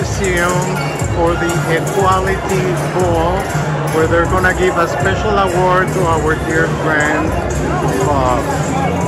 tuned for the Equality Ball, where they're gonna give a special award to our dear friend Bob.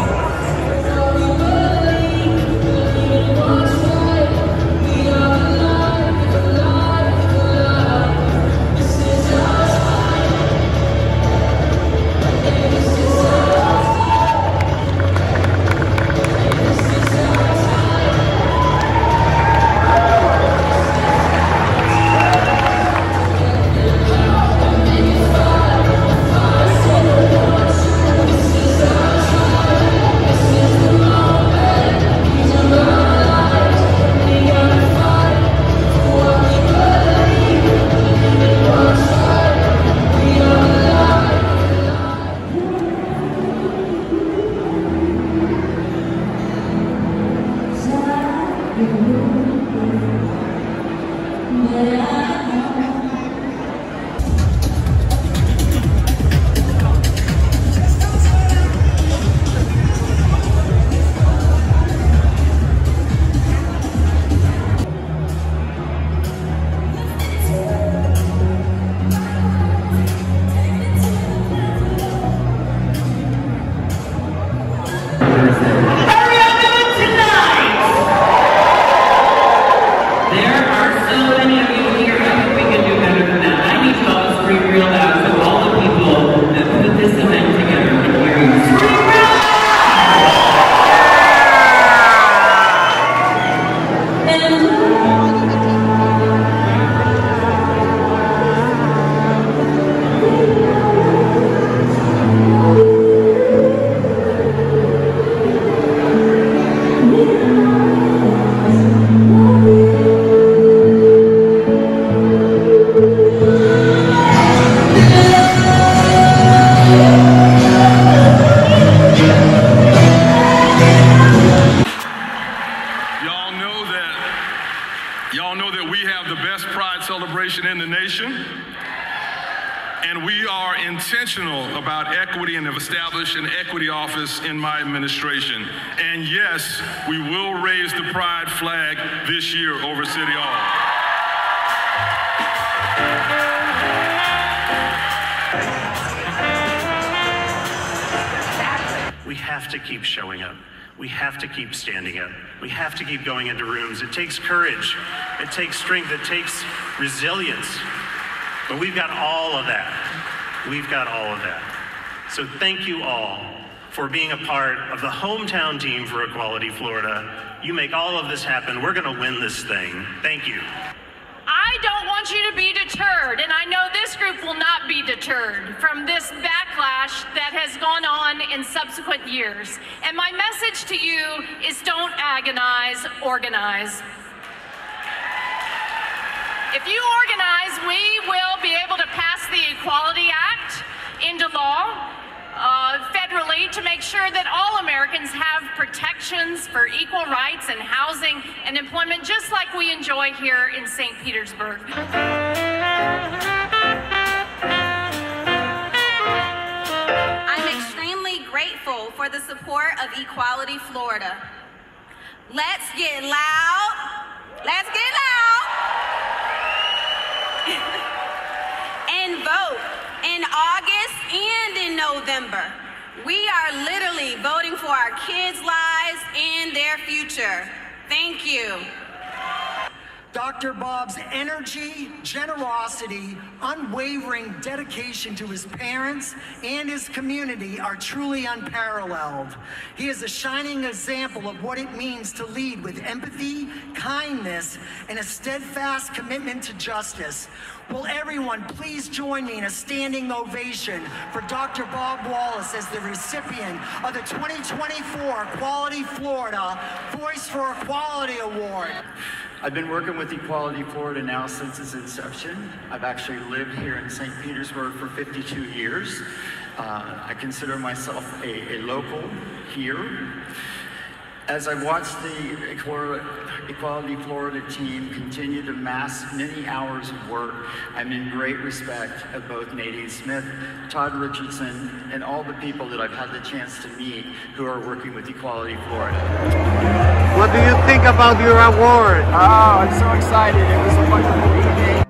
And we are intentional about equity and have established an equity office in my administration. And yes, we will raise the pride flag this year over City Hall. We have to keep showing up. We have to keep standing up. We have to keep going into rooms. It takes courage. It takes strength. It takes resilience. But we've got all of that. We've got all of that. So thank you all for being a part of the hometown team for Equality Florida. You make all of this happen. We're going to win this thing. Thank you. I don't want you to be deterred, and I know this group will not be deterred from this backlash that has gone on in subsequent years. And my message to you is don't agonize, organize. If you organize, we will be able to pass the Equality Act into law uh, federally to make sure that all Americans have protections for equal rights and housing and employment, just like we enjoy here in St. Petersburg. I'm extremely grateful for the support of Equality Florida. Let's get loud. Let's get loud. and vote in August and in November. We are literally voting for our kids' lives and their future. Thank you. Dr. Bob's energy, generosity, unwavering dedication to his parents and his community are truly unparalleled. He is a shining example of what it means to lead with empathy, kindness, and a steadfast commitment to justice. Will everyone please join me in a standing ovation for Dr. Bob Wallace as the recipient of the 2024 Equality Florida Voice for Equality Award. I've been working with Equality Florida now since its inception. I've actually lived here in St. Petersburg for 52 years. Uh, I consider myself a, a local here. As I watched the Equality Florida team continue to mass many hours of work, I'm in great respect of both Nadine Smith, Todd Richardson, and all the people that I've had the chance to meet who are working with Equality Florida. What do you think about your award? Oh, I'm so excited. It was a wonderful evening.